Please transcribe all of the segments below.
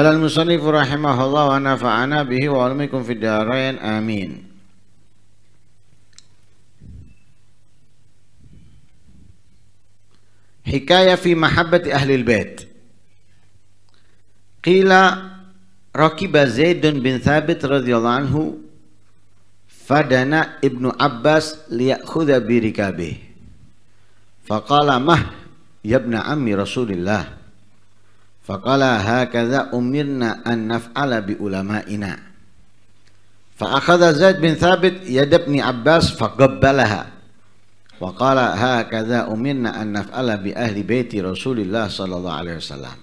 قال المصنف رحمه الله ونفعنا به وعلمكم في الدارين آمين حكاية في محبة أهل البيت قيل ركب زيد بن ثابت رضي الله عنه فدنا ابن عباس ليأخذ بركابه فقال مه يا ابن عم رسول الله Faqala hakadha umirna an naf'ala bi ulama'ina. Fa Zaid bin Thabit yadabni Abbas faqabbalaha. Wa hakadha umirna an naf'ala bi ahli bayti Rasulullah sallallahu alaihi wasallam.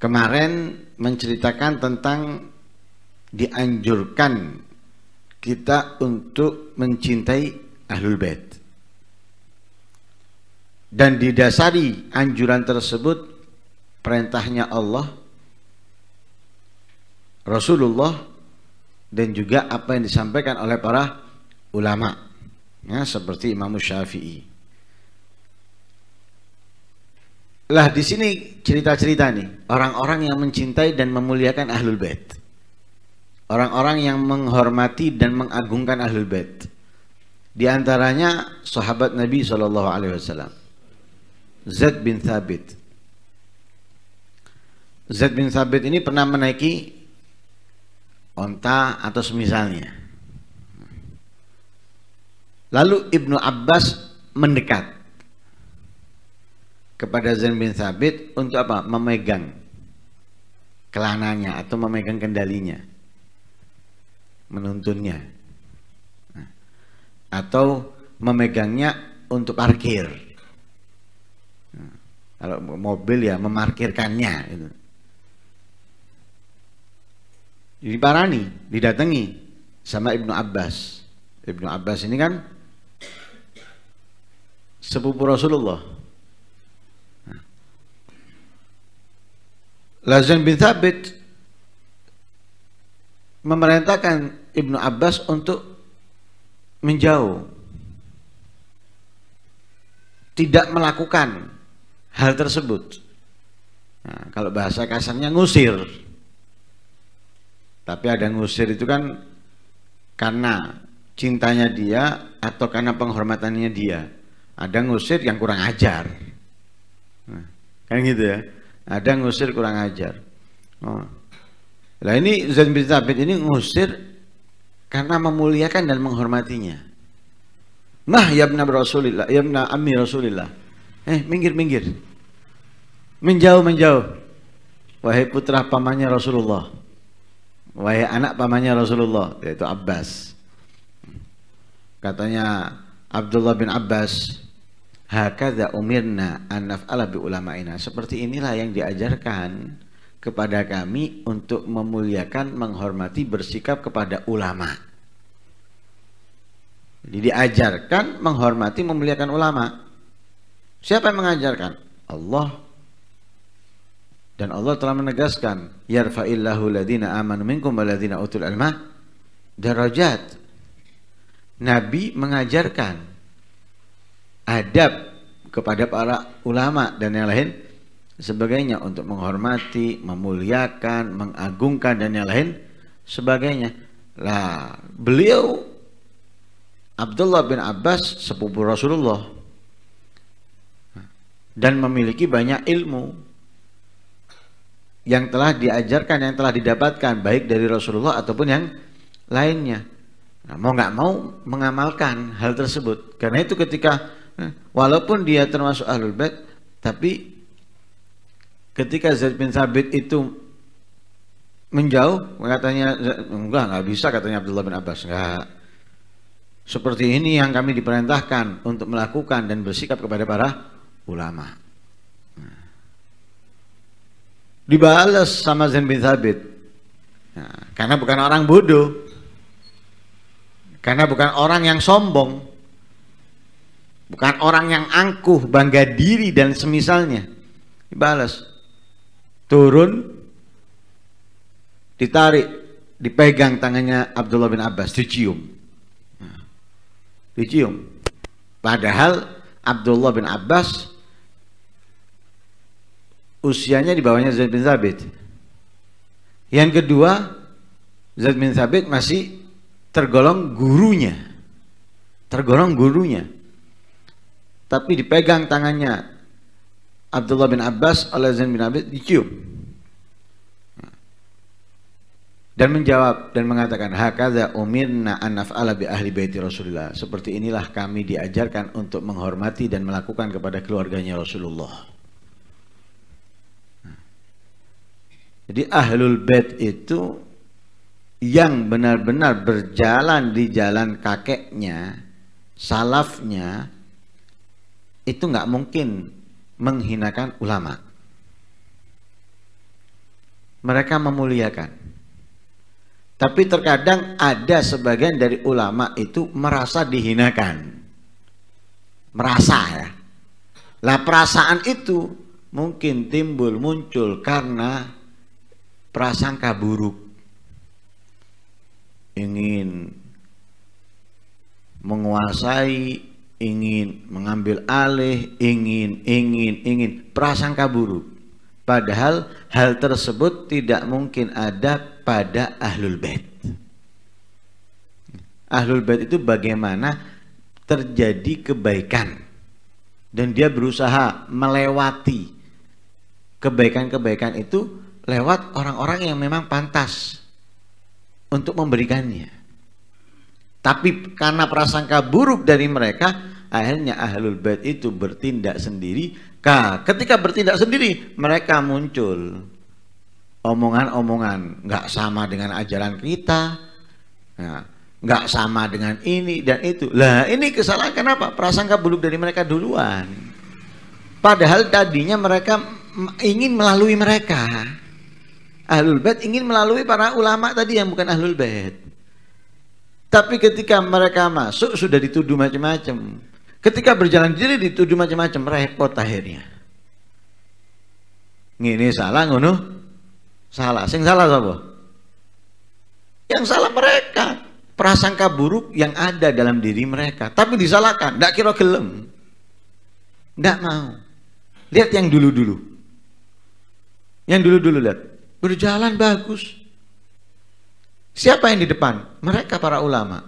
Kemarin menceritakan tentang dianjurkan kita untuk mencintai ahlul bait. Dan didasari anjuran tersebut perintahnya Allah, Rasulullah dan juga apa yang disampaikan oleh para ulama ya, seperti Imam Syafi'i. Lah di sini cerita-cerita nih orang-orang yang mencintai dan memuliakan ahlul bait. Orang-orang yang menghormati dan mengagungkan ahlul bait. Di antaranya sahabat Nabi Shallallahu Alaihi Wasallam, Zaid bin Thabit. Zaid bin Thabit ini pernah menaiki onta atau semisalnya. Lalu Ibnu Abbas mendekat kepada Zain bin Thabit untuk apa? Memegang kelananya atau memegang kendalinya. Menuntunnya. Nah, atau memegangnya untuk parkir. Kalau mobil ya memarkirkannya itu. Diparani, didatangi sama Ibnu Abbas. Ibnu Abbas ini kan sepupu Rasulullah Lazan bin Thabit memerintahkan Ibnu Abbas untuk menjauh tidak melakukan hal tersebut nah, kalau bahasa kasarnya ngusir tapi ada ngusir itu kan karena cintanya dia atau karena penghormatannya dia ada ngusir yang kurang ajar nah, kan gitu ya ada ngusir kurang ajar. Oh. Nah ini Zaid bin Thabit ini ngusir karena memuliakan dan menghormatinya. Mah ya Rasulillah, ya ammi Rasulillah. Eh, minggir minggir. Menjauh menjauh. Wahai putra pamannya Rasulullah. Wahai anak pamannya Rasulullah, yaitu Abbas. Katanya Abdullah bin Abbas, Hakadha umirna an naf'ala bi ulama'ina. Seperti inilah yang diajarkan kepada kami untuk memuliakan, menghormati, bersikap kepada ulama. Jadi diajarkan menghormati, memuliakan ulama. Siapa yang mengajarkan? Allah. Dan Allah telah menegaskan, yarfa'illahu ladina amanu minkum waladina utul ilma darajat. Nabi mengajarkan adab kepada para ulama dan yang lain sebagainya untuk menghormati, memuliakan, mengagungkan dan yang lain sebagainya. Lah, beliau Abdullah bin Abbas sepupu Rasulullah dan memiliki banyak ilmu yang telah diajarkan, yang telah didapatkan baik dari Rasulullah ataupun yang lainnya. Nah, mau nggak mau mengamalkan hal tersebut. Karena itu ketika Walaupun dia termasuk ahlul bait, tapi ketika Zaid bin Sabit itu menjauh, katanya enggak, enggak bisa katanya Abdullah bin Abbas, enggak. Seperti ini yang kami diperintahkan untuk melakukan dan bersikap kepada para ulama. Dibalas sama Zaid bin Sabit. Nah, karena bukan orang bodoh. Karena bukan orang yang sombong bukan orang yang angkuh, bangga diri dan semisalnya. Dibalas. Turun ditarik, dipegang tangannya Abdullah bin Abbas, dicium. Nah, dicium. Padahal Abdullah bin Abbas usianya di bawahnya Zaid bin Thabit. Yang kedua, Zaid bin Thabit masih tergolong gurunya. Tergolong gurunya. Tapi dipegang tangannya Abdullah bin Abbas oleh Zaid bin Thabit dicium dan menjawab dan mengatakan hakadza umirna an naf'ala bi ahli baiti Rasulullah. Seperti inilah kami diajarkan untuk menghormati dan melakukan kepada keluarganya Rasulullah. Jadi ahlul bait itu yang benar-benar berjalan di jalan kakeknya, salafnya itu nggak mungkin menghinakan ulama. Mereka memuliakan tapi terkadang ada sebagian dari ulama itu merasa dihinakan. Merasa ya. Lah perasaan itu mungkin timbul muncul karena prasangka buruk. Ingin menguasai, ingin mengambil alih, ingin, ingin, ingin. Prasangka buruk. Padahal hal tersebut tidak mungkin ada pada ahlul bait. Ahlul bait itu bagaimana terjadi kebaikan dan dia berusaha melewati kebaikan-kebaikan itu lewat orang-orang yang memang pantas untuk memberikannya. Tapi karena prasangka buruk dari mereka, akhirnya ahlul bait itu bertindak sendiri. Ketika bertindak sendiri, mereka muncul omongan-omongan nggak sama dengan ajaran kita, ya, nggak sama dengan ini dan itu. Lah ini kesalahan kenapa? Prasangka buruk dari mereka duluan. Padahal tadinya mereka ingin melalui mereka. Ahlul bait ingin melalui para ulama tadi yang bukan ahlul bait. Tapi ketika mereka masuk sudah dituduh macam-macam. Ketika berjalan sendiri dituduh macam-macam, repot akhirnya. Ini salah ngono, Salah. Sing salah sapa? Yang salah mereka. Prasangka buruk yang ada dalam diri mereka. Tapi disalahkan. Tidak kira gelem. Tidak mau. Lihat yang dulu-dulu. Yang dulu-dulu lihat. Berjalan bagus. Siapa yang di depan? Mereka para ulama.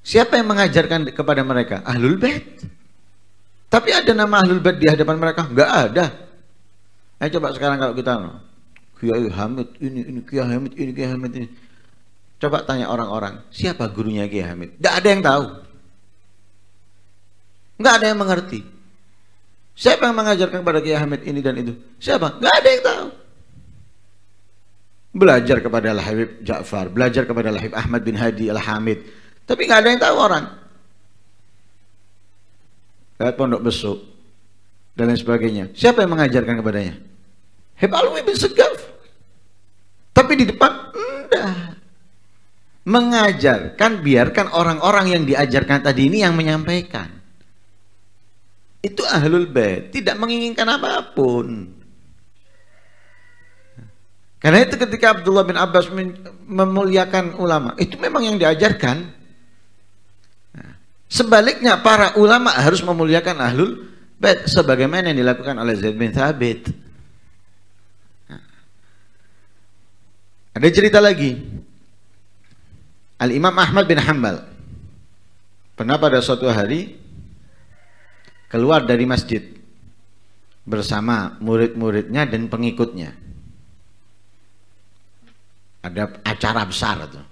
Siapa yang mengajarkan kepada mereka? Ahlul Bait. Tapi ada nama Ahlul Bait di hadapan mereka? Enggak ada. Ayo coba sekarang kalau kita Kiai Hamid ini, ini Kiai Hamid ini, Kiai Hamid ini. Coba tanya orang-orang, siapa gurunya Kiai Hamid? Tidak ada yang tahu. Nggak ada yang mengerti. Siapa yang mengajarkan kepada Kiai Hamid ini dan itu? Siapa? Nggak ada yang tahu. Belajar kepada Al-Habib Ja'far, belajar kepada Al-Habib Ahmad bin Hadi Al-Hamid. Tapi nggak ada yang tahu orang. Lihat pondok besuk dan lain sebagainya. Siapa yang mengajarkan kepadanya? Habib Alwi bin Segaf. Tapi di depan enggak. Mengajarkan, biarkan orang-orang yang diajarkan tadi ini yang menyampaikan. Itu ahlul bait, tidak menginginkan apa pun. Karena itu ketika Abdullah bin Abbas memuliakan ulama, itu memang yang diajarkan. Sebaliknya para ulama harus memuliakan ahlul bait sebagaimana yang dilakukan oleh Zaid bin Thabit. Ada cerita lagi. Al-Imam Ahmad bin Hanbal pernah pada suatu hari keluar dari masjid bersama murid-muridnya dan pengikutnya. Ada acara besar itu.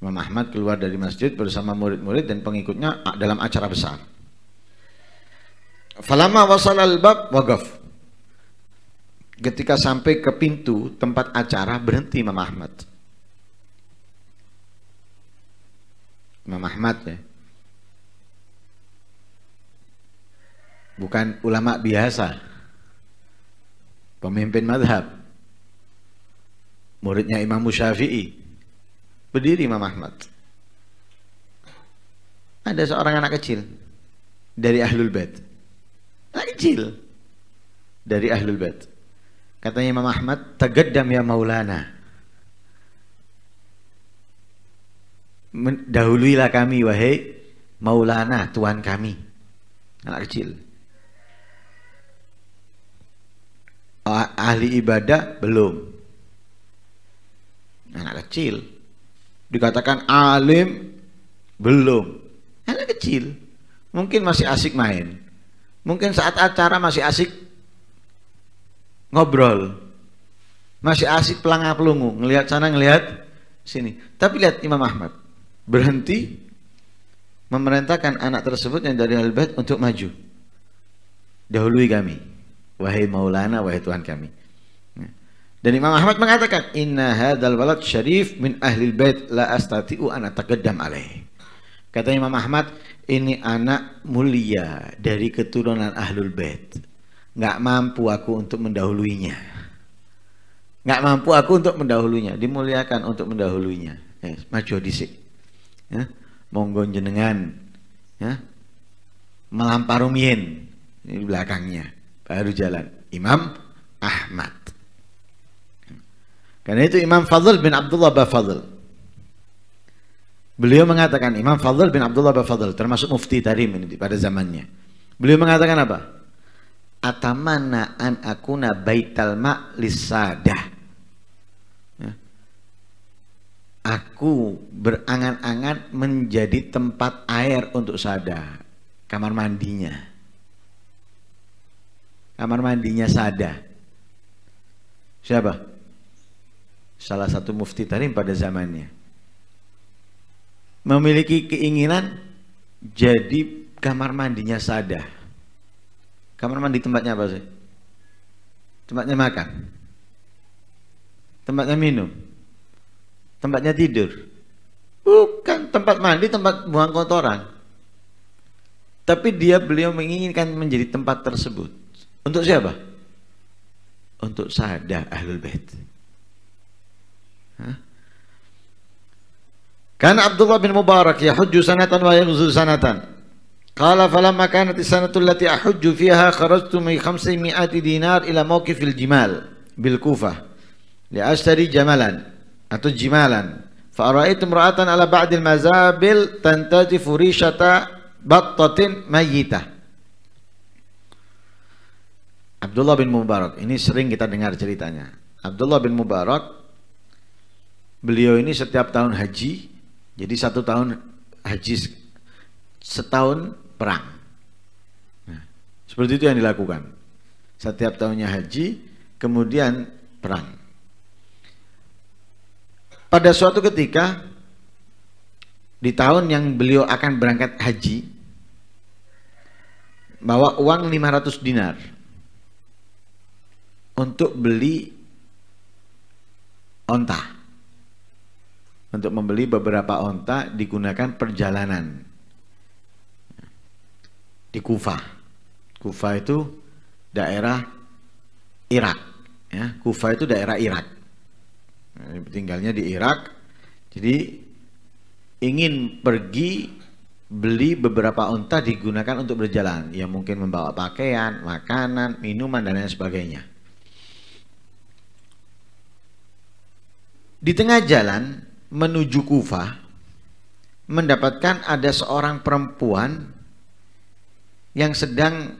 Imam Ahmad keluar dari masjid bersama murid-murid dan pengikutnya dalam acara besar. Falama wasal al-bab wagaf ketika sampai ke pintu tempat acara berhenti Imam Ahmad. Imam Ahmad ya. Bukan ulama biasa. Pemimpin madhab. Muridnya Imam Syafi'i. Berdiri Imam Ahmad. Ada seorang anak kecil dari Ahlul Bait. Anak kecil dari Ahlul Bait. Katanya Imam Ahmad, tagaddam ya Maulana. Dahuluilah kami wahai Maulana, Tuhan kami. Anak kecil. ahli ibadah belum. Anak kecil dikatakan alim belum. Anak kecil mungkin masih asik main. Mungkin saat acara masih asik ngobrol. Masih asik pelangap pelungu, ngelihat sana ngelihat sini. Tapi lihat Imam Ahmad berhenti memerintahkan anak tersebut yang dari al-bait untuk maju. Dahului kami. Wahai Maulana, wahai Tuhan kami. Dan Imam Ahmad mengatakan, "Inna hadzal walad syarif min ahli bait la astati'u an ataqaddam alaih." Kata Imam Ahmad, ini anak mulia dari keturunan ahlul bait. Nggak mampu aku untuk mendahuluinya. Nggak mampu aku untuk mendahulunya. Dimuliakan untuk mendahulunya. Ya, maju disik. Ya, monggo jenengan. Ya, melamparumien ini belakangnya baru jalan Imam Ahmad karena itu Imam Fadl bin Abdullah Bafadl beliau mengatakan Imam Fadl bin Abdullah Bafadl termasuk mufti tarim ini pada zamannya beliau mengatakan apa atamana an akuna baital ma lisadah ya. aku berangan-angan menjadi tempat air untuk sada kamar mandinya kamar mandinya Sada. Siapa? Salah satu mufti tarim pada zamannya. Memiliki keinginan jadi kamar mandinya Sada. Kamar mandi tempatnya apa sih? Tempatnya makan. Tempatnya minum. Tempatnya tidur. Bukan tempat mandi, tempat buang kotoran. Tapi dia beliau menginginkan menjadi tempat tersebut. Untuk siapa? Untuk sada ahlul bait. Karena Abdullah bin Mubarak yahujju sanatan wa yaghzu sanatan. Qala falamma kanat as-sanatu allati ahujju fiha kharajtu min 500 dinar ila mawqifil jimal bil Kufah li ashtari jamalan atau jimalan. Fa ra'aytu imra'atan ala ba'd al-mazabil tantatifu rishata battatin mayyitah Abdullah bin Mubarak ini sering kita dengar ceritanya. Abdullah bin Mubarak beliau ini setiap tahun haji jadi satu tahun haji setahun perang. Nah, seperti itu yang dilakukan. Setiap tahunnya haji kemudian perang. Pada suatu ketika di tahun yang beliau akan berangkat haji bawa uang 500 dinar untuk beli onta. Untuk membeli beberapa onta digunakan perjalanan di Kufa. Kufa itu daerah Irak. Ya, Kufa itu daerah Irak. Tinggalnya di Irak. Jadi ingin pergi beli beberapa onta digunakan untuk berjalan. Ya mungkin membawa pakaian, makanan, minuman dan lain sebagainya. Di tengah jalan menuju Kufah mendapatkan ada seorang perempuan yang sedang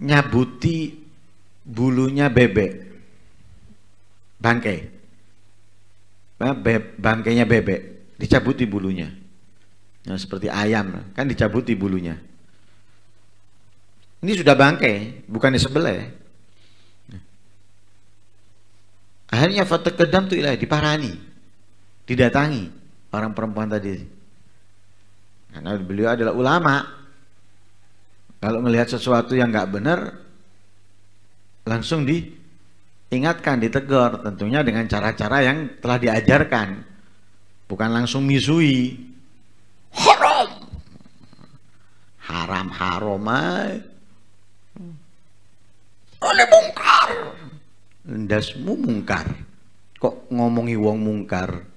nyabuti bulunya bebek. Bangkai. Bangkainya bebek. Dicabuti bulunya. Nah, seperti ayam kan dicabuti bulunya. Ini sudah bangkai bukan disembelih Akhirnya kedam tu ilahi, diparani, didatangi orang perempuan tadi. Karena beliau adalah ulama. Kalau melihat sesuatu yang nggak benar, langsung diingatkan, ditegur, tentunya dengan cara-cara yang telah diajarkan. Bukan langsung misui. Haram. Haram haram Oleh bongkar ndasmu mungkar kok ngomongi wong mungkar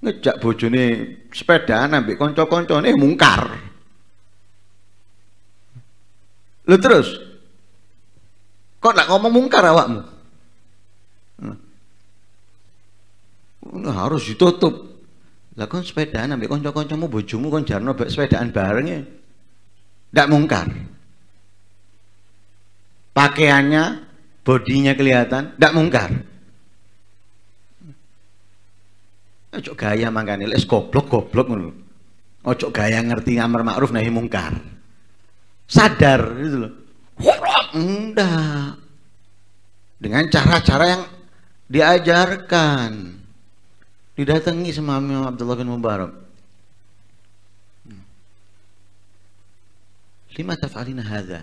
ngejak bojone sepedaan ambek kanca-kancane mungkar. Lu terus? Kok nak ngomong mungkar awakmu? Nah, harus ditutup. Lah kon sepedaan ambek kanca-kancamu bojomu kon jarno sepedaan bareng ya ndak mungkar. Pakaiannya bodinya kelihatan, tidak mungkar. Ojo gaya mangkane les goblok goblok ngono. Ojo gaya ngerti amar ma'ruf nahi mungkar. Sadar gitu loh. Enggak. Dengan cara-cara yang diajarkan. Didatangi sama Imam Abdullah bin Mubarak. Lima taf'alina hadha.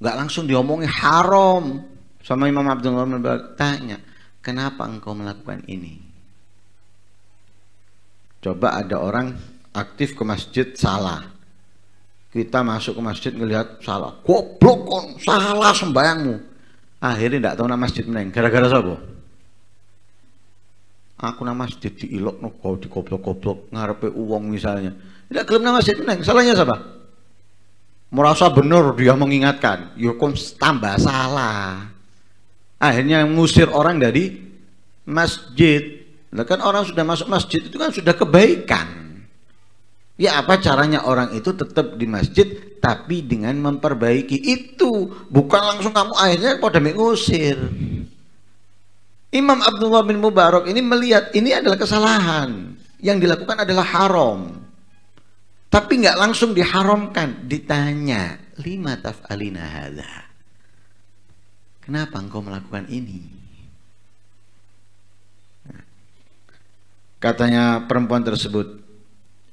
Enggak langsung diomongin haram sama Imam Abdullah bin Mubarak. Tanya, kenapa engkau melakukan ini? Coba ada orang aktif ke masjid salah. Kita masuk ke masjid ngelihat salah. Goblok kon, salah sembayangmu. Akhirnya tidak tahu nama masjid meneng. Gara-gara siapa? Aku nama masjid diilok no kau di goblok-goblok ngarepe uang misalnya. Tidak gelem nama masjid meneng. Salahnya siapa? Merasa benar dia mengingatkan. Ya kon tambah salah. Akhirnya mengusir orang dari masjid. Nah, kan orang sudah masuk masjid itu kan sudah kebaikan. Ya apa caranya orang itu tetap di masjid tapi dengan memperbaiki itu bukan langsung kamu akhirnya pada mengusir. Imam Abdullah bin Mubarak ini melihat ini adalah kesalahan yang dilakukan adalah haram. Tapi nggak langsung diharamkan, ditanya lima taf'alina hadha. Kenapa engkau melakukan ini? Katanya perempuan tersebut,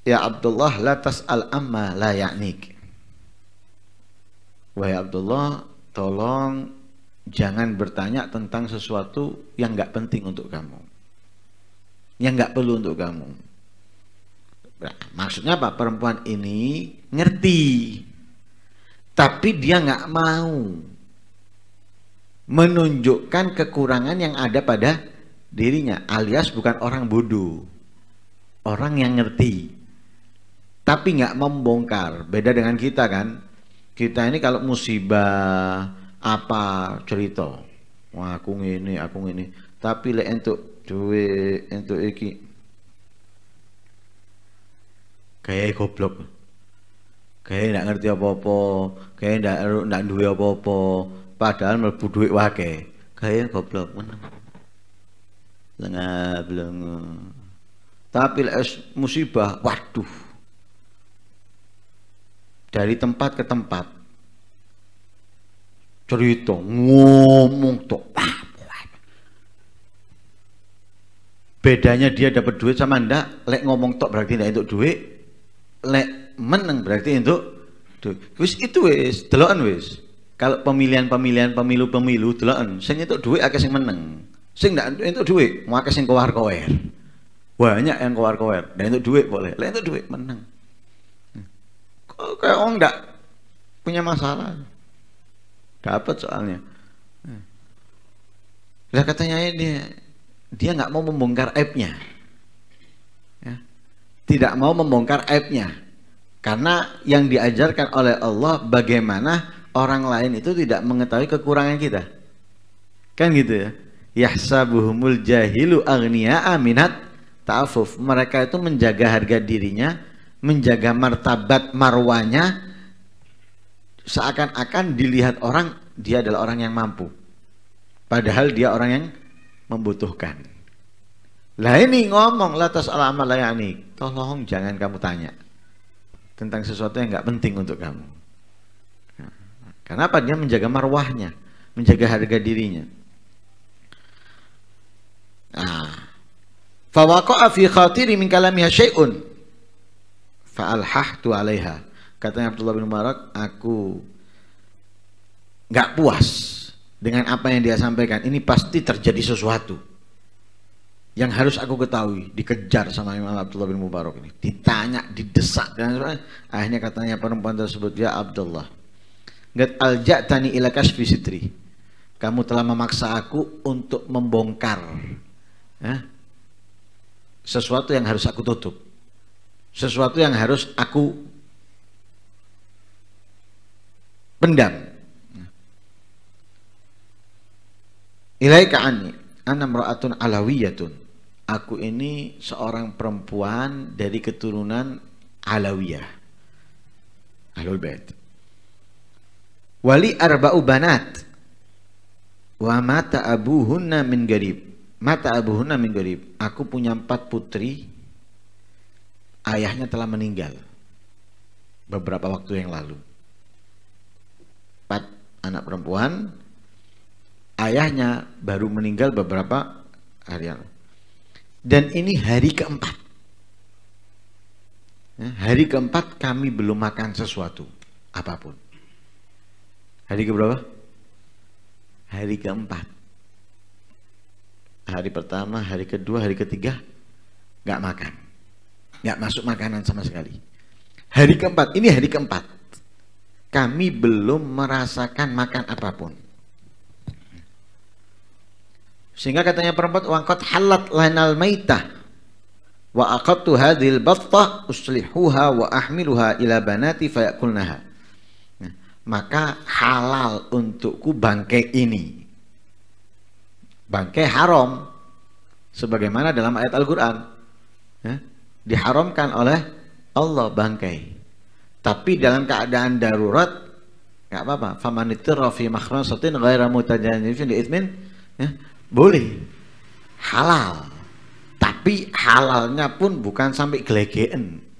Ya Abdullah la tas'al amma la ya'nik. Wahai Abdullah, tolong jangan bertanya tentang sesuatu yang nggak penting untuk kamu. Yang nggak perlu untuk kamu. Nah, maksudnya apa? Perempuan ini ngerti. Tapi dia nggak mau menunjukkan kekurangan yang ada pada dirinya alias bukan orang bodoh. Orang yang ngerti. Tapi nggak membongkar. Beda dengan kita kan? Kita ini kalau musibah apa cerita. Wah aku ini aku ini tapi lek untuk duit untuk iki. Kayak goblok. Kayak nggak ngerti apa-apa. Kayak nggak nggak duwe apa-apa. Padahal mlebu duit wake kayak goblok menang lengah belengah tapi es musibah waduh. Dari tempat ke tempat. Cerita ngomong tuh bedanya dia dapat duit sama ndak? Lek ngomong tok berarti ndak untuk duit. Lek menang berarti untuk duit. Wis itu wis delokan wis. Kalau pemilihan-pemilihan pemilu-pemilu delokan sing itu duit akeh sing menang Sing ndak entuk duit, mau sing kowar-kower. Banyak yang kowar-kower, dan untuk duit boleh. Lah untuk duit menang. Kok kayak orang ndak punya masalah. Dapat soalnya. Lah katanya dia dia nggak mau membongkar aibnya. Ya. Tidak mau membongkar aibnya. Karena yang diajarkan oleh Allah bagaimana orang lain itu tidak mengetahui kekurangan kita. Kan gitu ya yahsabuhumul jahilu agniya'a minat ta'afuf. Mereka itu menjaga harga dirinya, menjaga martabat marwanya seakan-akan dilihat orang dia adalah orang yang mampu. Padahal dia orang yang membutuhkan. Lah ini ngomong latas ala amal layani. Tolong jangan kamu tanya tentang sesuatu yang nggak penting untuk kamu. Kenapa dia menjaga marwahnya, menjaga harga dirinya. Nah, fawaqa'a fi khatiri min kalamiha syai'un fa'alhahtu 'alaiha. Katanya Abdullah bin Mubarak, aku nggak puas dengan apa yang dia sampaikan. Ini pasti terjadi sesuatu yang harus aku ketahui. Dikejar sama Imam Abdullah bin Mubarak ini, ditanya, didesak dan sebagainya. Akhirnya katanya perempuan tersebut, ya Abdullah, Gat alja'tani ila kasfi sitri. Kamu telah memaksa aku untuk membongkar sesuatu yang harus aku tutup. Sesuatu yang harus aku pendam. Ilaika anni ana mra'atun alawiyatun. Aku ini seorang perempuan dari keturunan alawiyah. Ahlul bait. Wali arba'u banat. Wa mata abuhunna min garib mata abuhunna min garib aku punya empat putri ayahnya telah meninggal beberapa waktu yang lalu. Empat anak perempuan ayahnya baru meninggal beberapa hari lalu. Dan ini hari keempat. Ya, hari keempat kami belum makan sesuatu apa pun. Hari keberapa? Hari keempat. Hari pertama, hari kedua, hari ketiga nggak makan, nggak masuk makanan sama sekali. Hari keempat, ini hari keempat, kami belum merasakan makan apa pun. Sehingga katanya perempuan wangkot halat lanal maitah wa aqattu hadhil battah uslihuha wa ahmiluha ila banati fayakulnaha maka halal untukku bangkai ini. Bangkai haram. Sebagaimana dalam ayat Al-Quran. Ya, diharamkan oleh Allah bangkai. Tapi dalam keadaan darurat, nggak apa-apa. Famanitirra fi makhrasatin ghaira mutajanifin. Ya, boleh. Halal. Tapi halalnya pun bukan sampai gelegeen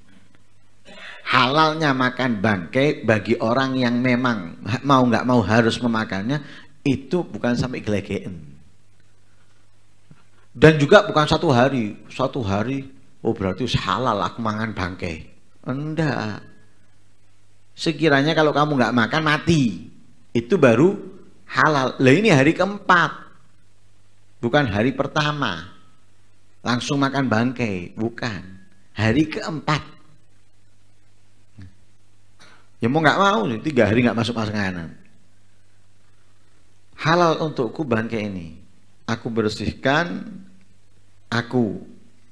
halalnya makan bangkai bagi orang yang memang mau nggak mau harus memakannya itu bukan sampai gelegeen dan juga bukan satu hari. Satu hari oh berarti halal aku makan bangkai. Enggak. Sekiranya kalau kamu nggak makan mati. Itu baru halal. Lah ini hari keempat. Bukan hari pertama. Langsung makan bangkai. Bukan. Hari keempat. Ya mau nggak mau tiga hari nggak masuk makanan. Halal untukku bangkai ini. Aku bersihkan, aku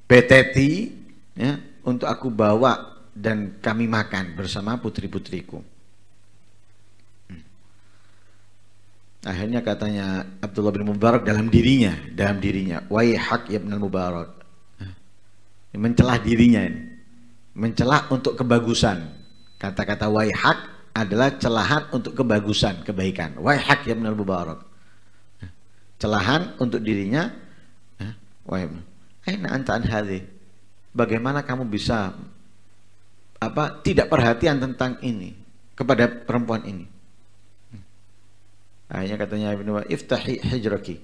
beteti, ya, untuk aku bawa dan kami makan bersama putri-putriku. Hmm. Akhirnya katanya Abdullah bin Mubarak dalam dirinya, dalam dirinya, hak ya bin Mubarak. Mencelah dirinya ini. Mencelah untuk kebagusan Kata-kata waihak adalah celahan untuk kebagusan, kebaikan. Waihak benar mubarak. Celahan untuk dirinya. Aina antaan hadhi. Bagaimana kamu bisa apa tidak perhatian tentang ini kepada perempuan ini? Akhirnya katanya Ibnu iftahi hijraki.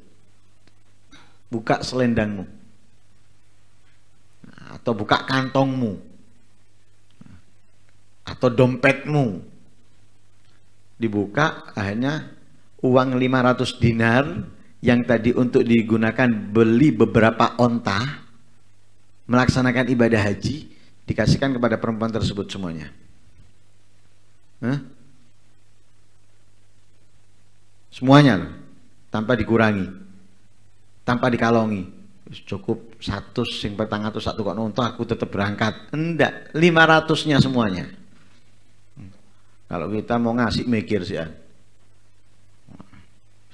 Buka selendangmu. Atau buka kantongmu atau dompetmu dibuka akhirnya uang 500 dinar yang tadi untuk digunakan beli beberapa onta melaksanakan ibadah haji dikasihkan kepada perempuan tersebut semuanya. Hah? semuanya loh tanpa dikurangi tanpa dikalongi. Cukup satu sing petang atau satu kok nonton aku tetap berangkat. Enggak lima ratusnya semuanya. Kalau kita mau ngasih mikir sih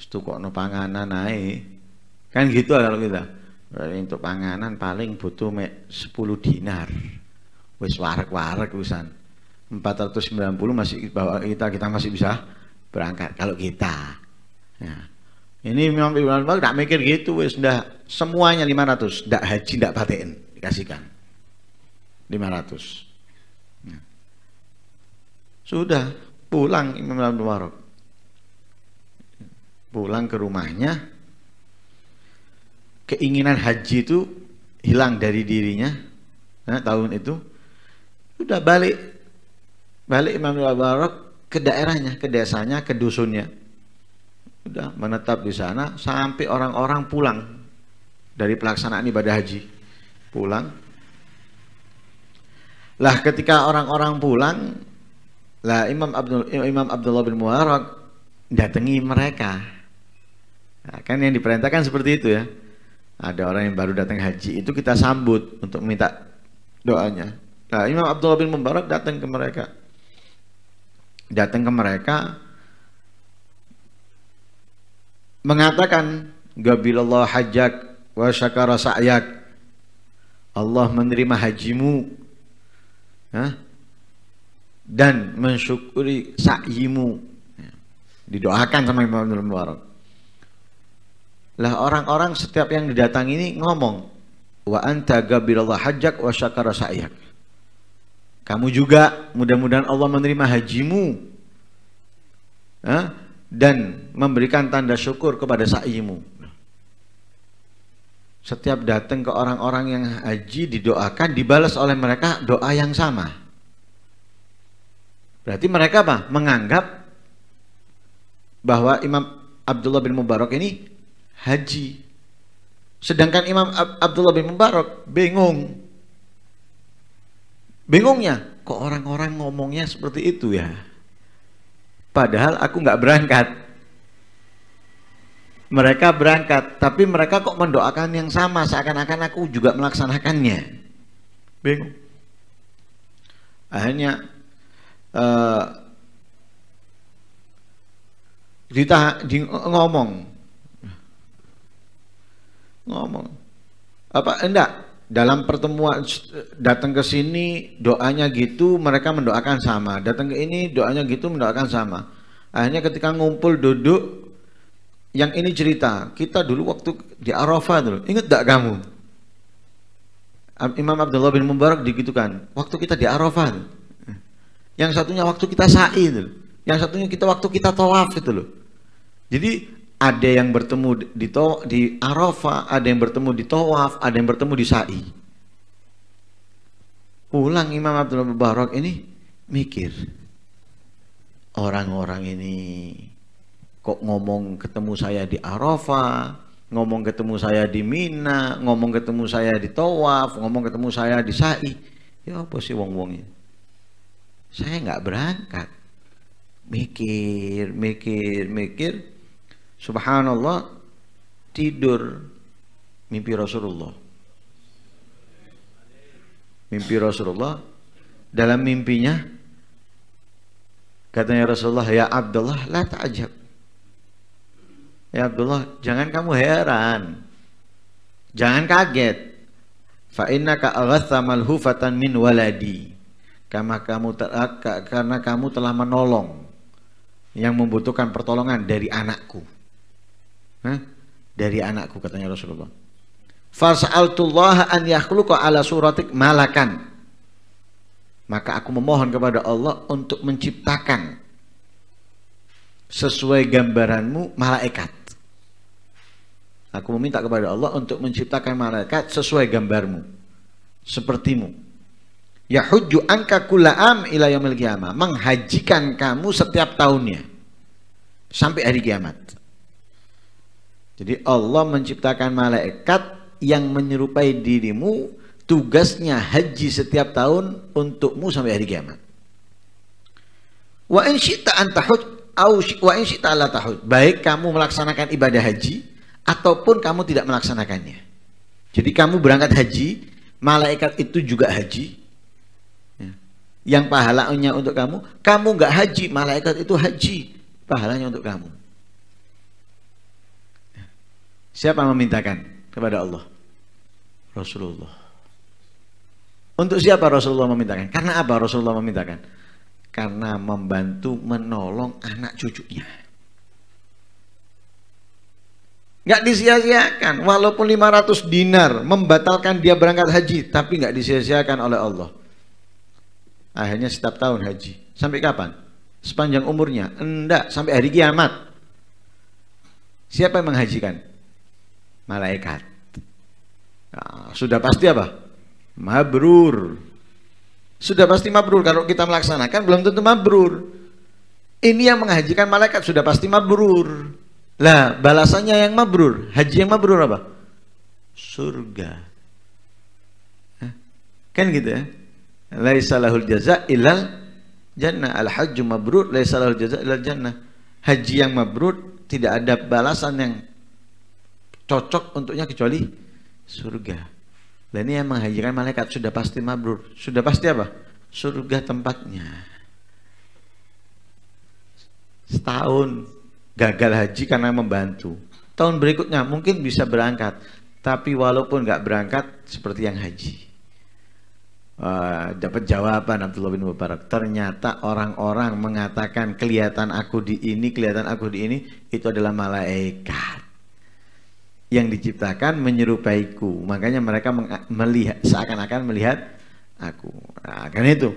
ya. kok no panganan naik. Kan gitu kalau kita. Berarti untuk panganan paling butuh mek 10 dinar. Wis warek-warek wisan. 490 masih bawa kita kita masih bisa berangkat kalau kita. Ya. Ini memang Imam tidak mikir gitu wis ndak semuanya 500, ndak haji ndak paten dikasihkan. 500. Sudah pulang Imam Abdul Mubarak. Pulang ke rumahnya, keinginan haji itu hilang dari dirinya nah, tahun itu. Sudah balik balik Imam Abdul Mubarak ke daerahnya, ke desanya, ke dusunnya. Sudah menetap di sana sampai orang-orang pulang dari pelaksanaan ibadah haji. Pulang. Lah ketika orang-orang pulang, lah Imam Abdul Imam Abdullah bin Mubarak datangi mereka. Nah, kan yang diperintahkan seperti itu ya. Ada orang yang baru datang haji itu kita sambut untuk minta doanya. Nah, Imam Abdullah bin Mubarak datang ke mereka. Datang ke mereka mengatakan gabilallah hajjak wa syakara sa'yak. Allah menerima hajimu. Hah? dan mensyukuri sa'yimu. Didoakan sama Imam Abdul Mubarak. Lah orang-orang setiap yang didatangi ini ngomong, wa anta gabirallah hajjak wa syakara sa'yak. Kamu juga mudah-mudahan Allah menerima hajimu. Hah? dan memberikan tanda syukur kepada sa'imu. Setiap datang ke orang-orang yang haji didoakan dibalas oleh mereka doa yang sama. Berarti mereka apa? Menganggap bahwa Imam Abdullah bin Mubarak ini haji. Sedangkan Imam Abdullah bin Mubarak bingung. Bingungnya, kok orang-orang ngomongnya seperti itu ya? Padahal aku nggak berangkat. Mereka berangkat, tapi mereka kok mendoakan yang sama seakan-akan aku juga melaksanakannya. Bingung. Akhirnya uh, dita, di, ngomong ngomong. Apa enggak? Dalam pertemuan datang ke sini doanya gitu mereka mendoakan sama. Datang ke ini doanya gitu mendoakan sama. Akhirnya ketika ngumpul duduk yang ini cerita kita dulu waktu di Arafah dulu ingat tak kamu? Imam Abdullah bin Mubarak digitukan waktu kita di Arafah yang satunya waktu kita sa'i yang satunya kita waktu kita tawaf itu loh. Jadi ada yang bertemu di to, di Arafah, ada yang bertemu di Tawaf, ada yang bertemu di Sa'i. Pulang Imam Abdullah Mubarak ini mikir. Orang-orang ini kok ngomong ketemu saya di Arafah, ngomong ketemu saya di Mina, ngomong ketemu saya di Tawaf, ngomong ketemu saya di Sa'i. Ya apa sih wong-wong ini? Saya nggak berangkat. Mikir, mikir, mikir Subhanallah tidur mimpi Rasulullah. Mimpi Rasulullah dalam mimpinya katanya Rasulullah ya Abdullah la ta'jab. Ya Abdullah jangan kamu heran. Jangan kaget. Fa innaka aghatha malhufatan min waladi. Karena kamu karena kamu telah menolong yang membutuhkan pertolongan dari anakku. Hah? Dari anakku katanya Rasulullah. Fas'altullah an yakhluqa ala suratik malakan. Maka aku memohon kepada Allah untuk menciptakan sesuai gambaranmu malaikat. Aku meminta kepada Allah untuk menciptakan malaikat sesuai gambarmu. Sepertimu. Ya hujju angka kula'am ila qiyamah. Menghajikan kamu setiap tahunnya. Sampai hari kiamat. Jadi Allah menciptakan malaikat yang menyerupai dirimu tugasnya haji setiap tahun untukmu sampai hari kiamat. Wa in syi'ta an tahud au wa in syi'ta la tahud. Baik kamu melaksanakan ibadah haji ataupun kamu tidak melaksanakannya. Jadi kamu berangkat haji, malaikat itu juga haji. Ya. Yang pahalanya untuk kamu, kamu nggak haji, malaikat itu haji, pahalanya untuk kamu. Siapa yang memintakan kepada Allah? Rasulullah. Untuk siapa Rasulullah memintakan? Karena apa Rasulullah memintakan? Karena membantu menolong anak cucunya. Nggak disia-siakan, walaupun 500 dinar membatalkan dia berangkat haji, tapi nggak disia-siakan oleh Allah. Akhirnya setiap tahun haji. Sampai kapan? Sepanjang umurnya? Enggak, sampai hari kiamat. Siapa yang menghajikan? Malaikat. Nah, sudah pasti apa? Mabrur. Sudah pasti mabrur. Kalau kita melaksanakan belum tentu mabrur. Ini yang menghajikan malaikat sudah pasti mabrur. Lah, balasannya yang mabrur. Haji yang mabrur apa? Surga. Kan gitu ya? Laisa lahul jaza ilal jannah. Al hajju mabrur laisa lahul jaza ilal jannah. Haji yang mabrur tidak ada balasan yang cocok untuknya kecuali surga. Dan ini yang menghajikan malaikat sudah pasti mabrur. Sudah pasti apa? Surga tempatnya. Setahun gagal haji karena membantu. Tahun berikutnya mungkin bisa berangkat. Tapi walaupun nggak berangkat seperti yang haji. Uh, dapat jawaban Abdullah bin Mubarak. Ternyata orang-orang mengatakan kelihatan aku di ini, kelihatan aku di ini, itu adalah malaikat. Yang diciptakan menyerupaiku. Makanya mereka melihat seakan-akan melihat aku. Nah, karena itu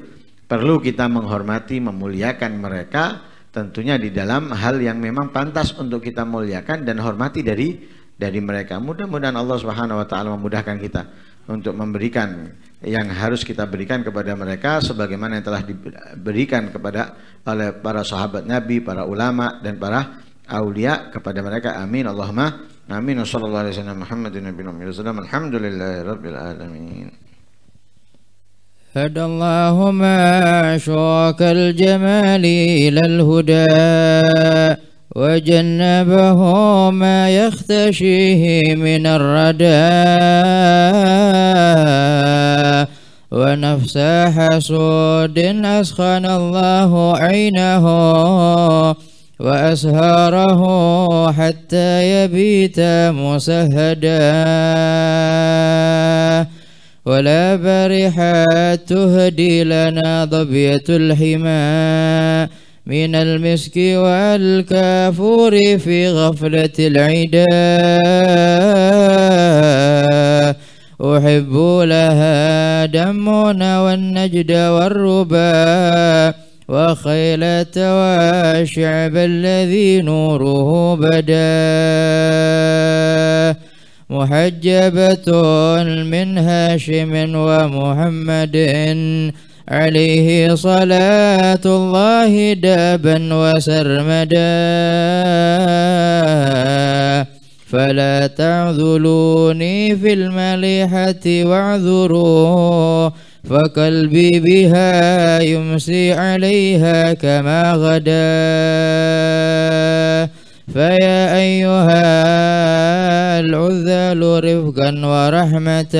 perlu kita menghormati, memuliakan mereka tentunya di dalam hal yang memang pantas untuk kita muliakan dan hormati dari dari mereka. Mudah-mudahan Allah Subhanahu wa taala memudahkan kita untuk memberikan yang harus kita berikan kepada mereka sebagaimana yang telah diberikan kepada oleh para sahabat Nabi, para ulama dan para aulia kepada mereka. Amin. Allahumma آمين وصلى الله على سيدنا محمد النبي وسلم الحمد لله رب العالمين. هدى ما شوك الجمال إلى الهدى وجنبه ما يختشيه من الردى ونفس حسود أسخن الله عينه. وأسهاره حتى يبيت مسهدا. ولا برحات تهدي لنا ضبية الحمى من المسك والكافور في غفلة العداء أحب لها دمنا والنجد والربا. وخيلة والشعب الذي نوره بدا. محجبة من هاشم ومحمد عليه صلاة الله دابا وسرمدا. فلا تعذلوني في المليحة واعذروا. فقلبي بها يمسي عليها كما غدا. فيا أيها العذال رفقا ورحمة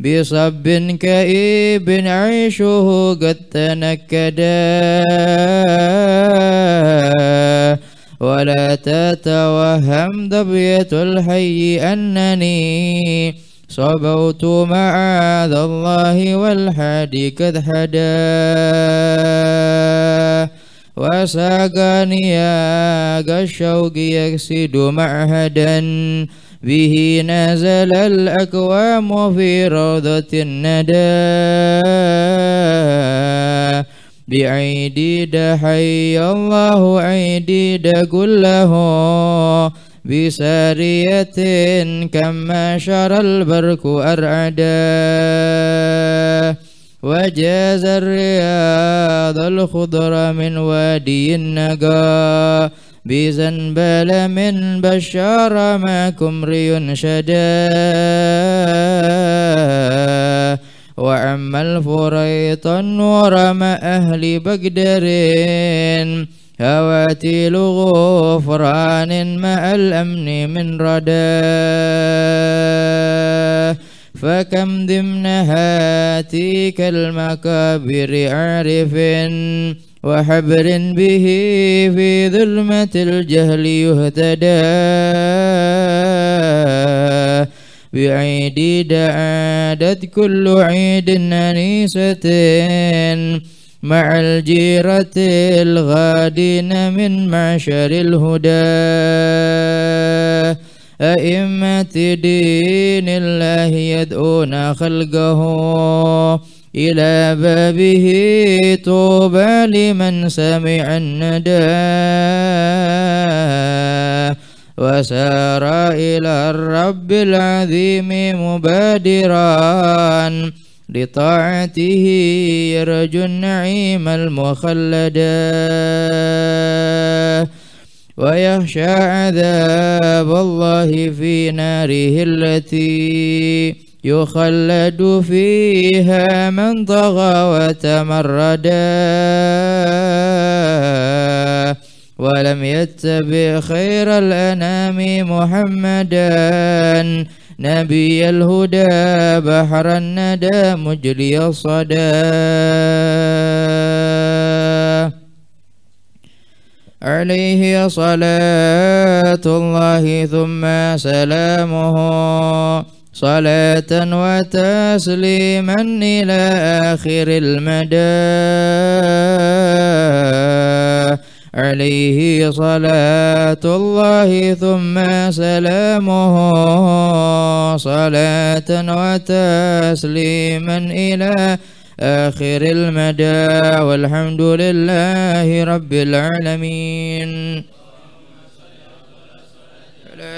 بصب كئيب عيشه قد تنكدا ولا تتوهم ضبية الحي أنني صبوت معاذ الله والحادي قد حدا وساقني الشوق يكسد معهدا. به نزل الأكوام في روضة الندى. بعيدي حي الله عيدي كله بسارية كما شر البرك أرعدا. وجاز الرياض الخضر من وادي النقا. بزنبل من بشار ما كمري شدا. وعم الفريط ما أهل بقدر هواتي غفران مع الأمن من ردا فكم ضمن هاتيك المكابر عارف وحبر به في ظلمة الجهل يهتدى. بعيد دعادت كل عيد أنيسة مع الجيرة الغادين من معشر الهدى. أئمة دين الله يدعون خلقه إلى بابه طوبى لمن سمع الندى. وسار إلى الرب العظيم مبادرا لطاعته يرجو النعيم المخلدا ويخشى عذاب الله في ناره التي يخلد فيها من طغى وتمردا ولم يتبع خير الأنام محمدا نبي الهدى بحر الندى مجلي الصدى. عليه صلاة الله ثم سلامه. صلاة وتسليما إلى آخر المدى. عليه صلاة الله ثم سلامه صلاة وتسليما إلى آخر المدى والحمد لله رب العالمين.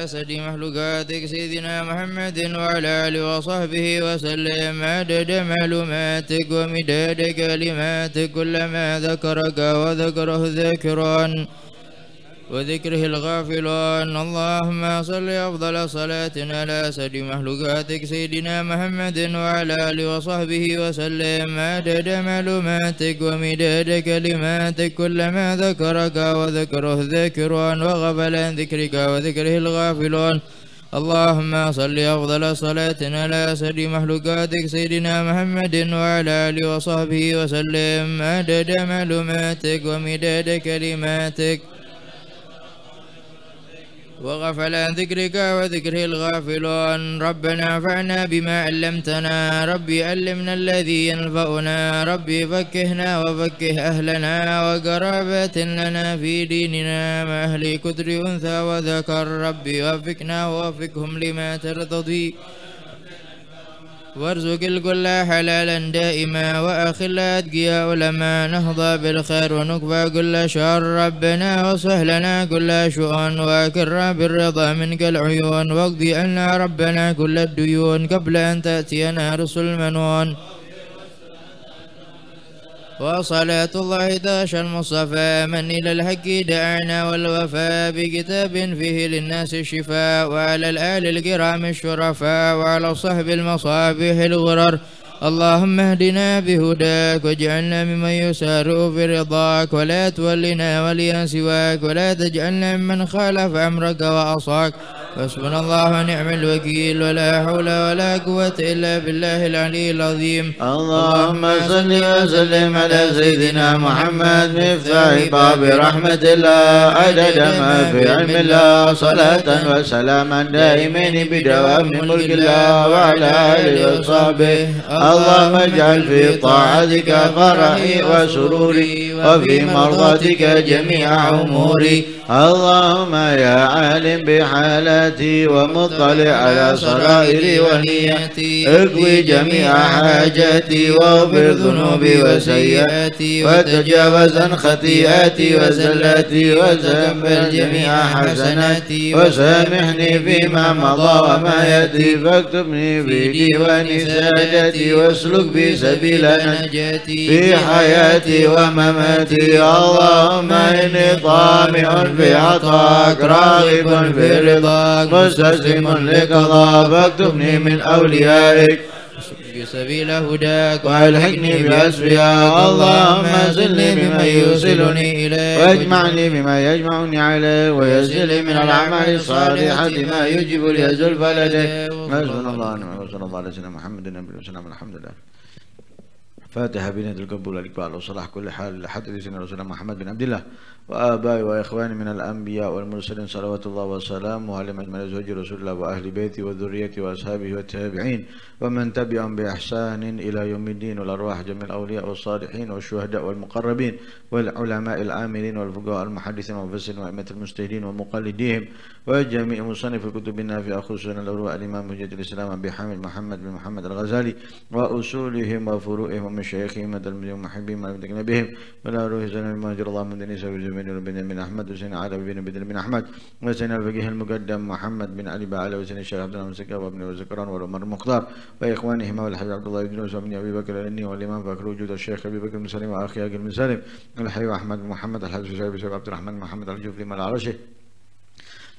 أسد مخلوقاتك سيدنا محمد وعلى آله وصحبه وسلم. عدد معلوماتك ومداد كلماتك كلما ذكرك وذكره الذاكرون وذكره الغافلون اللهم صل أفضل صلاة على أسد مخلوقاتك سيدنا محمد وعلى آله وصحبه وسلم عدد معلوماتك ومداد كلماتك كلما ذكرك وذكره الذاكرون وغفل عن ذكرك وذكره الغافلون اللهم صل أفضل صلاة على أسد مخلوقاتك سيدنا محمد وعلى آله وصحبه وسلم عدد معلوماتك ومداد كلماتك. وغفل عن ذكرك وذكره الغافلون. ربنا انفعنا بما علمتنا. ربي علمنا الذي ينفعنا. ربي فكهنا وفكه أهلنا. وقرابات لنا في ديننا. مع أهل كدر أنثى وذكر. ربي وفقنا ووفقهم لما ترتضي وارزق الكل حلالا دائما واخل اتقياء علماء نهضى بالخير ونكفى كل شر. ربنا واصلح لنا كل شؤون وأكر بالرضا منك العيون. واقضي عنا ربنا كل الديون قبل أن تأتينا رسل منون وصلاة الله داش المصطفى من إلى الحق دعانا والوفاء بكتاب فيه للناس الشفاء وعلى الآل الكرام الشرفاء وعلى الصحب المصابيح الغرر. اللهم اهدنا بهداك واجعلنا ممن يسارع في رضاك ولا تولنا وليا سواك ولا تجعلنا ممن خالف أمرك وعصاك. حسبنا الله ونعم الوكيل. ولا حول ولا قوة إلا بالله العلي العظيم. اللهم صل وسلم على سيدنا محمد مفتاح باب رحمة الله. عدد ما في علم الله. صلاة وسلاما دائمين بدوام ملك الله وعلى آله وصحبه. اللهم اجعل في طاعتك فرحي وسروري وفي مرضاتك جميع أموري. اللهم يا عالم بحالاتي ومطلع على سرائري ونياتي. اكوي جميع حاجاتي واغفر ذنوبي وسيئاتي. وتجاوز عن خطيئاتي وزلاتي. وتكمل جميع حسناتي. وسامحني فيما مضى وما يأتي. فاكتبني في ديوان سادتي واسلك بي سبيل نجاتي. في حياتي ومماتي. اللهم إني طامع في عطاك راغب في رضاك مستسلم لقضاء فاكتبني من أوليائك سبيل هداك والحقني بأسفياء اللهم زلني بما يوصلني إليك واجمعني بما يجمعني عليه ويسر لي من الأعمال الصالحة ما يجب لي زلفى لديك حسبنا الله ونعم الوكيل صلى الله على سيدنا محمد النبي وسلم الحمد لله فاتحة بنت القبول الإقبال وصلاح كل حال لحضرة سيدنا رسول محمد بن عبد الله وآبائي وإخواني من الأنبياء والمرسلين صلوات الله وسلامه على مجمل زوج رسول الله وأهل بيته وذريته وأصحابه والتابعين ومن تبعهم بإحسان إلى يوم الدين والأرواح جميع الأولياء والصالحين والشهداء والمقربين والعلماء العاملين والفقهاء المحدثين والمفسرين وأئمة المجتهدين ومقلديهم وجميع مصنف الكتب النافعة خصوصا الأولواء الإمام حجة الإسلام أبي حامد محمد بن محمد الغزالي وأصولهم وفروعهم ومشايخهم وتلميذهم ومحبهم ومتكنا بهم ولا روح زين المهاجر الله من دنيس وزبين بن بن أحمد وسين علي بن بدر بن أحمد وسين الفقيه المقدم محمد بن علي بعلى وسين الشيخ عبد الله مسكا وابن وزكران والعمر المختار وإخوانهما والحبيب عبد الله بن يوسف بن أبي بكر الأني والإمام فاكر وجود الشيخ أبي بكر بن سليم أكل بن سالم الحبيب أحمد بن محمد الحبيب سعيد عبد الرحمن محمد الجوفي العرشي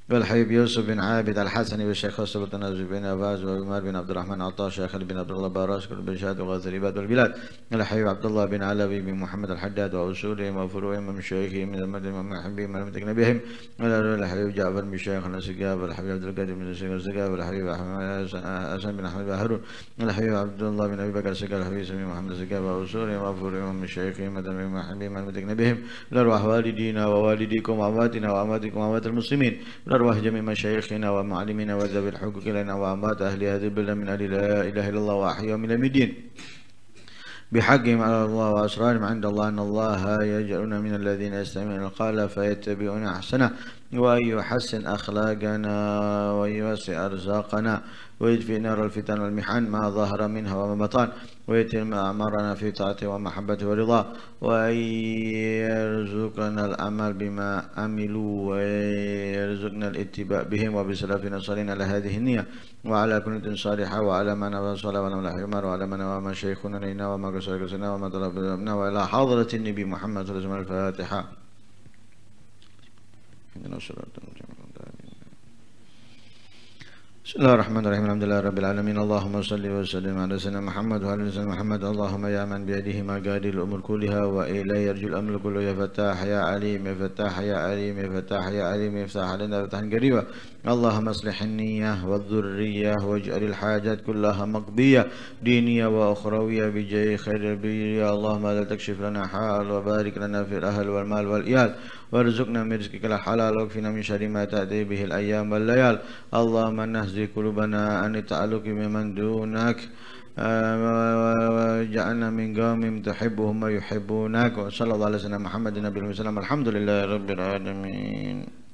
والحبيب يوسف بن عابد الحسني والشيخ خاص بن بن عباس وعمر بن عبد الرحمن عطاء شيخ بن عبد الله باراس كل بن شاد وغاث العباد والبلاد. الحبيب عبد الله بن علوي بن محمد الحداد وأصولهم وفروعهم ومشايخهم من المدن ومحبهم ولم بهم الحبيب جعفر بن شيخ السقاف والحبيب عبد القادر بن الشيخ السقاف والحبيب حسن بن أحمد بن الحبيب عبد الله بن أبي بكر السقاف الحبيب سمي محمد السقاف وأصولهم وفروعهم ومشايخهم ومحبهم ولم بهم لارواح والدينا ووالديكم وأمواتنا وأمواتكم وأموات المسلمين. أرواح جميع مشايخنا ومعلمينا وذوي الحقوق لنا وأموات أهل هذه البلدة من أهل لا إله إلا الله وأحياهم إلى الدين. بحقهم على الله وأسرارهم عند الله أن الله يجعلنا من الذين يستمعون القول فيتبعون أحسنه. وأن يحسن أخلاقنا ويوسع أرزاقنا ويدفئ نار الفتن والمحن ما ظهر منها وما بطن. ويتم أعمارنا في طاعته ومحبته ورضاه وأن يرزقنا العمل بما عملوا ويرزقنا الاتباع بهم وبسلفنا الصالحين على هذه النية وعلى كل صالحة وعلى من وصل ونمل حمار وعلى من وما شيخنا لنا وما قصر قصرنا وما طلبنا وإلى حضرة النبي محمد صلى الله عليه وسلم الفاتحة. بسم الله الرحمن الرحيم. الحمد لله رب العالمين. اللهم صل وسلم على سيدنا محمد وعلى سيدنا محمد. اللهم يا من بيده مقادير الأمور كلها وإليه يرجو الأمر كله. يا فتاح يا عليم يا فتاح يا عليم يا فتاح يا عليم افتح علينا فتحا قريبا. اللهم اصلح النية والذرية واجعل الحاجات كلها مقضية دينية وأخروية بجاه خير البرية. اللهم لا تكشف لنا حال وبارك لنا في الأهل والمال والإيال. وارزقنا من رزقك الحلال واكفنا من شر ما تأتي به الأيام والليال. اللهم نهزي قلوبنا عن التعلق بمن دونك. وجعلنا من قوم تحبهم ويحبونك. وصلى الله على سيدنا محمد النبي وسلم الحمد لله رب العالمين.